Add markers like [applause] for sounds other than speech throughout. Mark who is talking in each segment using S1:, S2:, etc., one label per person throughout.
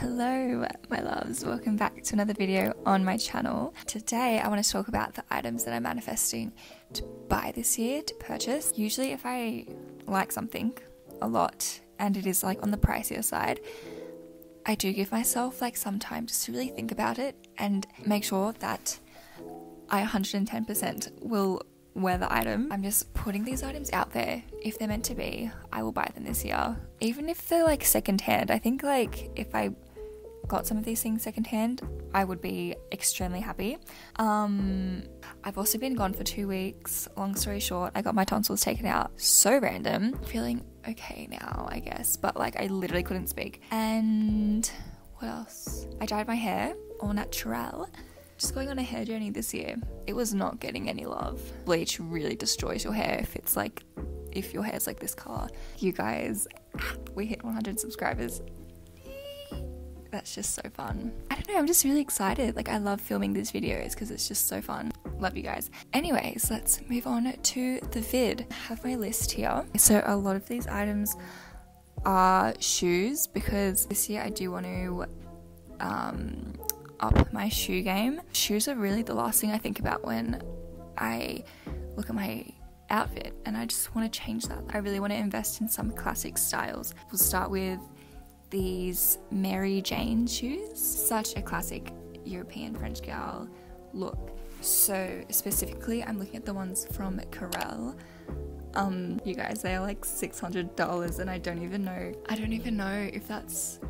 S1: Hello, my loves. Welcome back to another video on my channel. Today, I want to talk about the items that I'm manifesting to buy this year, to purchase. Usually, if I like something a lot and it is like on the pricier side, I do give myself like some time just to really think about it and make sure that I 110% will wear the item. I'm just putting these items out there. If they're meant to be, I will buy them this year. Even if they're like secondhand, I think like if I got some of these things secondhand, I would be extremely happy. Um, I've also been gone for two weeks. Long story short, I got my tonsils taken out. So random. Feeling okay now, I guess, but like I literally couldn't speak. And what else? I dyed my hair all natural just going on a hair journey this year. It was not getting any love. Bleach really destroys your hair if it's like, if your hair's like this color. You guys, we hit 100 subscribers. That's just so fun. I don't know, I'm just really excited. Like, I love filming these videos because it's just so fun. Love you guys. Anyways, let's move on to the vid. I have my list here. So, a lot of these items are shoes because this year I do want to um, up my shoe game. Shoes are really the last thing I think about when I look at my outfit and I just want to change that. I really want to invest in some classic styles. We'll start with these Mary Jane shoes. Such a classic European French girl look. So specifically, I'm looking at the ones from Carel. Um, you guys, they are like $600 and I don't even know. I don't even know if that's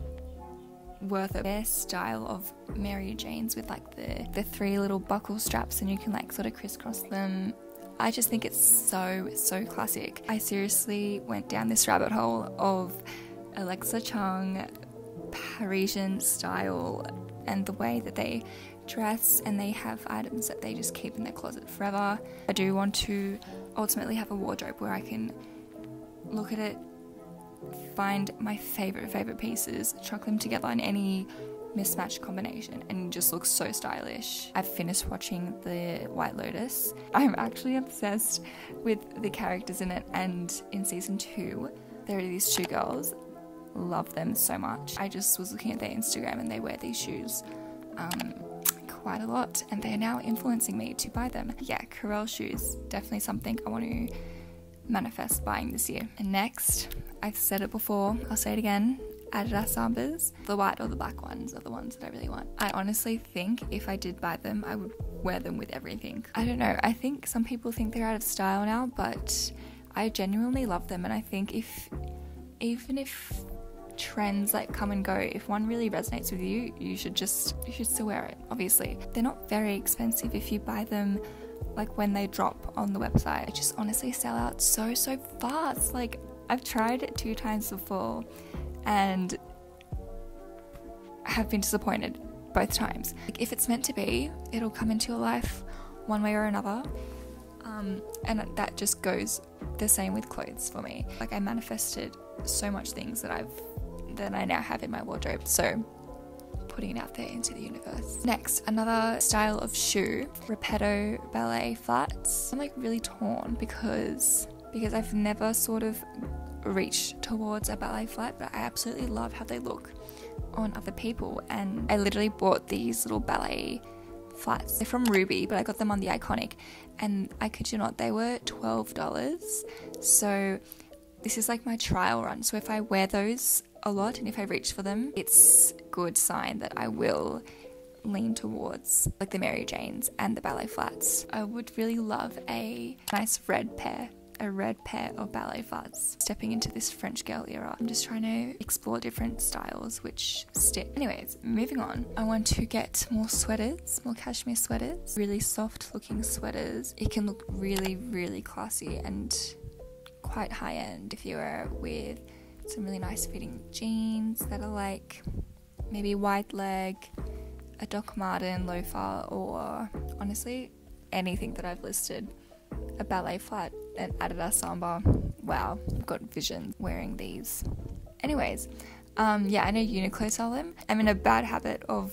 S1: worth it. Their style of Mary Jane's with like the, the three little buckle straps and you can like sort of crisscross them. I just think it's so, so classic. I seriously went down this rabbit hole of Alexa Chung Parisian style and the way that they dress and they have items that they just keep in their closet forever. I do want to ultimately have a wardrobe where I can look at it find my favorite, favorite pieces, chuck them together in any mismatched combination and just looks so stylish. I've finished watching The White Lotus. I'm actually obsessed with the characters in it and in season two there are these two girls. Love them so much. I just was looking at their Instagram and they wear these shoes um, quite a lot and they are now influencing me to buy them. Yeah, Carel shoes, definitely something I want to manifest buying this year. And next, I've said it before, I'll say it again. Adidas Sambas, the white or the black ones are the ones that I really want. I honestly think if I did buy them, I would wear them with everything. I don't know, I think some people think they're out of style now, but I genuinely love them, and I think if even if trends like come and go, if one really resonates with you, you should just you should still wear it. Obviously, they're not very expensive if you buy them like when they drop on the website. They just honestly sell out so so fast. Like I've tried it two times before and have been disappointed both times. Like, if it's meant to be, it'll come into your life one way or another. Um, and that just goes the same with clothes for me. Like I manifested so much things that I've that I now have in my wardrobe. So putting it out there into the universe. Next, another style of shoe, Repetto ballet flats. I'm like really torn because because I've never sort of reached towards a ballet flat, but I absolutely love how they look on other people. And I literally bought these little ballet flats. They're from Rubi, but I got them on the Iconic, and I could you not, they were $12. So this is like my trial run. So if I wear those a lot and if I reach for them, it's good sign that I will lean towards like the Mary Janes and the ballet flats. I would really love a nice red pair a red pair of ballet flats. Stepping into this French girl era, I'm just trying to explore different styles which stick. Anyways, moving on, I want to get more sweaters, more cashmere sweaters, really soft looking sweaters. It can look really, really classy and quite high end if you are with some really nice fitting jeans that are like maybe wide leg, a Doc Marten loafer, or honestly anything that I've listed a ballet flat at Adidas Samba. Wow, I've got visions wearing these. Anyways, um, yeah, I know Uniqlo sell them. I'm in a bad habit of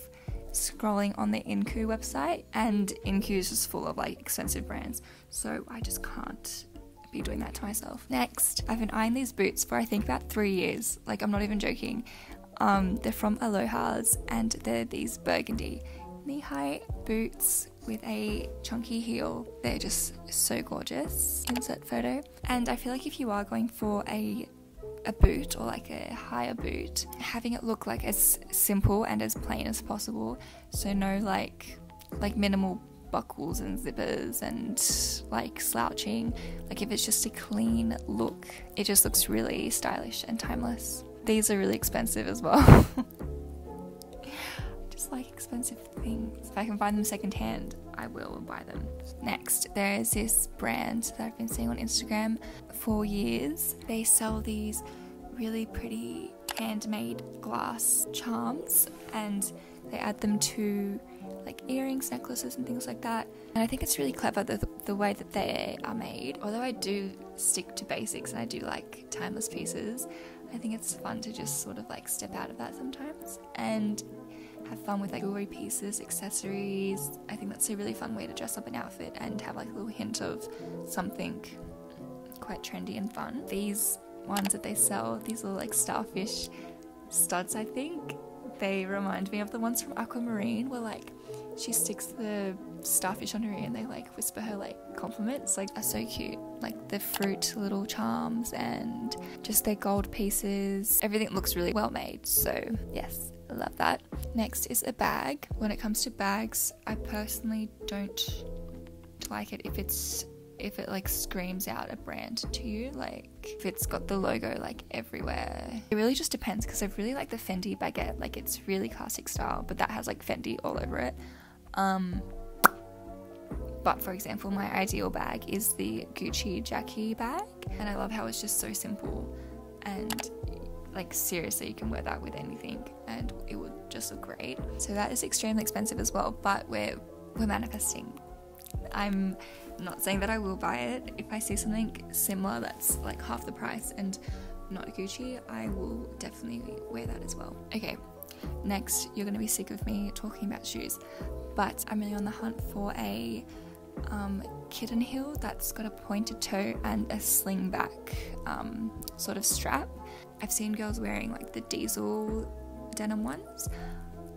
S1: scrolling on the Incu website, and Incu is just full of like expensive brands, so I just can't be doing that to myself. Next, I've been eyeing these boots for I think about three years. Like, I'm not even joking. Um, they're from Alohas and they're these burgundy knee high boots with a chunky heel. They're just so gorgeous. Insert photo. And I feel like if you are going for a a boot or like a higher boot, having it look like as simple and as plain as possible. So no like like minimal buckles and zippers and like slouching. Like if it's just a clean look, it just looks really stylish and timeless. These are really expensive as well. I [laughs] just like expensive things. If I can find them secondhand, I will buy them. Next, there is this brand that I've been seeing on Instagram for years. They sell these really pretty handmade glass charms and they add them to like earrings, necklaces, and things like that. And I think it's really clever the, the way that they are made. Although I do stick to basics and I do like timeless pieces, I think it's fun to just sort of like step out of that sometimes and have fun with like jewelry pieces, accessories. I think that's a really fun way to dress up an outfit and have like a little hint of something quite trendy and fun. These ones that they sell, these little like starfish studs, I think, they remind me of the ones from Aquamarine where like she sticks the starfish on her ear and they like whisper her like compliments like are so cute. Like the fruit little charms and just their gold pieces. Everything looks really well made so yes I love that. Next is a bag. When it comes to bags I personally don't like it if it's if it like screams out a brand to you, like if it's got the logo like everywhere. It really just depends because I really like the Fendi baguette, like it's really classic style, but that has like Fendi all over it. Um, but for example, my ideal bag is the Gucci Jackie bag, and I love how it's just so simple and like seriously you can wear that with anything and it would just look great. So that is extremely expensive as well, but we're we're manifesting. I'm not saying that I will buy it. If I see something similar that's like half the price and not Gucci, I will definitely wear that as well. Okay, next, you're gonna be sick of me talking about shoes, but I'm really on the hunt for a um, kitten heel that's got a pointed toe and a slingback um, sort of strap. I've seen girls wearing like the diesel denim ones.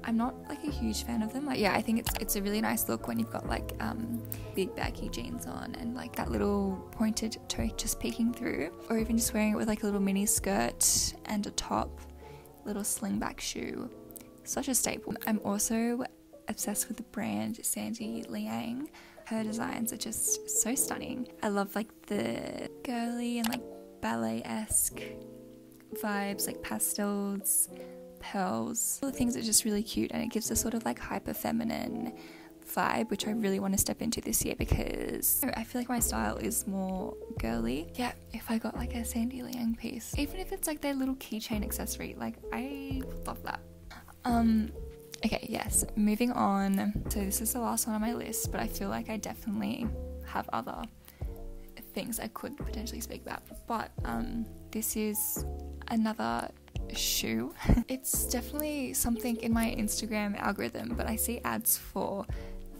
S1: I'm not like a huge fan of them. Like, yeah, I think it's it's a really nice look when you've got like um, big baggy jeans on and like that little pointed toe just peeking through, or even just wearing it with like a little mini skirt and a top, little slingback shoe. Such a staple. I'm also obsessed with the brand Sandy Liang. Her designs are just so stunning. I love like the girly and like ballet esque vibes, like pastels pearls. All the things are just really cute and it gives a sort of like hyper feminine vibe, which I really want to step into this year because I feel like my style is more girly. Yeah, if I got like a Sandy Liang piece, even if it's like their little keychain accessory, like I love that. Um, okay, yes, moving on. So this is the last one on my list, but I feel like I definitely have other things I could potentially speak about. But um, this is another shoe. [laughs] it's definitely something in my Instagram algorithm, but I see ads for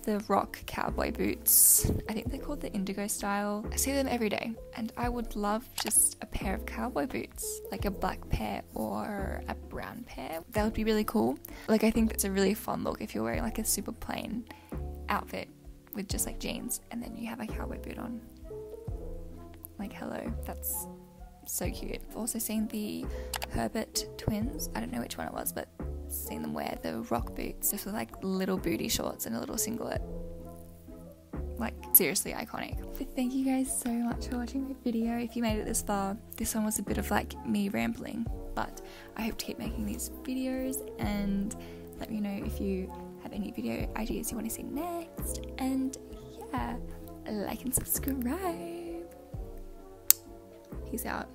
S1: the ROC cowboy boots. I think they're called the indigo style. I see them every day, and I would love just a pair of cowboy boots, like a black pair or a brown pair. That would be really cool. Like, I think that's a really fun look if you're wearing like a super plain outfit with just like jeans and then you have a cowboy boot on. Like, hello, that's so cute. I've also seen the Herbert twins. I don't know which one it was, but seen them wear the ROC boots just with like little booty shorts and a little singlet. Like seriously iconic. But thank you guys so much for watching my video. If you made it this far, this one was a bit of like me rambling, but I hope to keep making these videos and let me know if you have any video ideas you want to see next. And yeah, like and subscribe. Peace out.